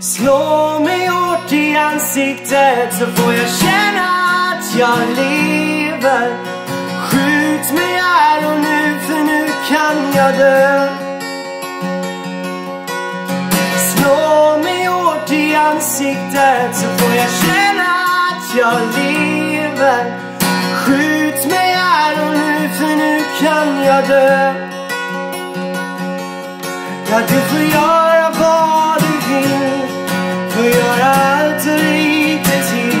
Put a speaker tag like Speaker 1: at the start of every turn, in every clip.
Speaker 1: Slå mig hårt i ansiktet så får jag känna att jag lever. Skjut mig här och nu för nu kan jag dö. Slå mig hårt i ansiktet så får jag känna att jag lever. Skjut mig här och nu för nu kan jag dö. Ja, du får göra göra allt och lite till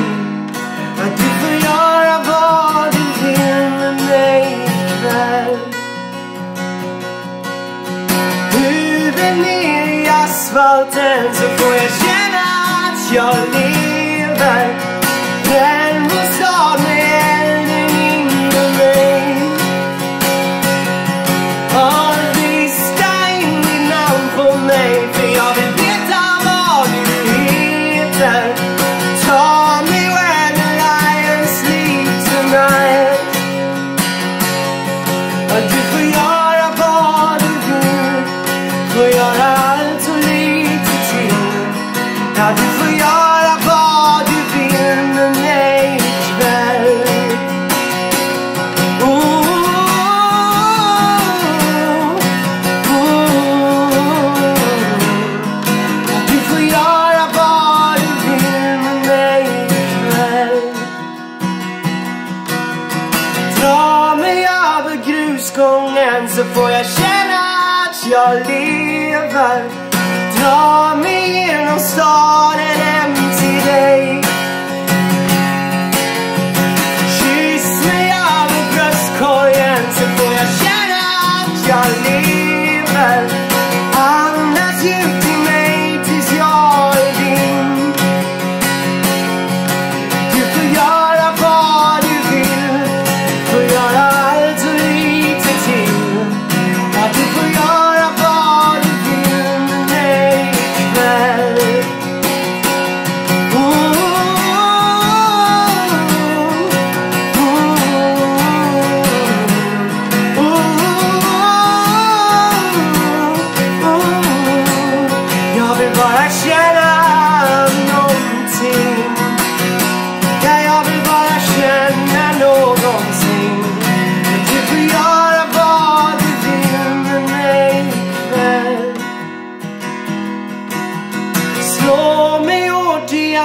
Speaker 1: Ja, du får göra vad du vill med mig ikväll. Huvudet ner i asfalten så får jag känna att jag lever. Ja, du får göra vad du vill med mig ikväll. Oh, oh, oh, du får göra vad du vill med mig ikväll. Dra mig över grusgången så får jag känna att jag lever.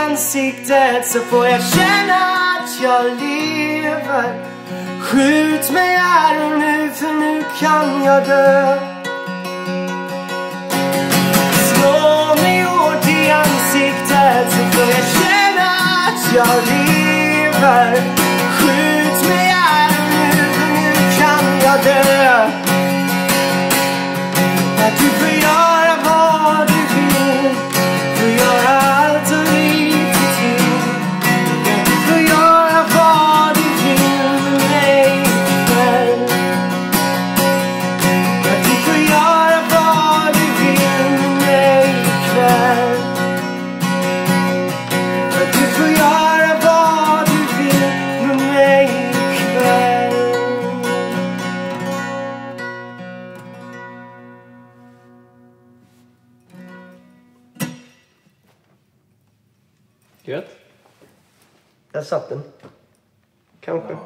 Speaker 1: Ansiktet så får jag känna att jag lever. Skjut mig här och nu för nu kan jag dö. Slå mig hårt i ansiktet så får jag känna att jag lever. Skjut
Speaker 2: Gött.
Speaker 1: Där satt den. Kanske.
Speaker 2: Ja,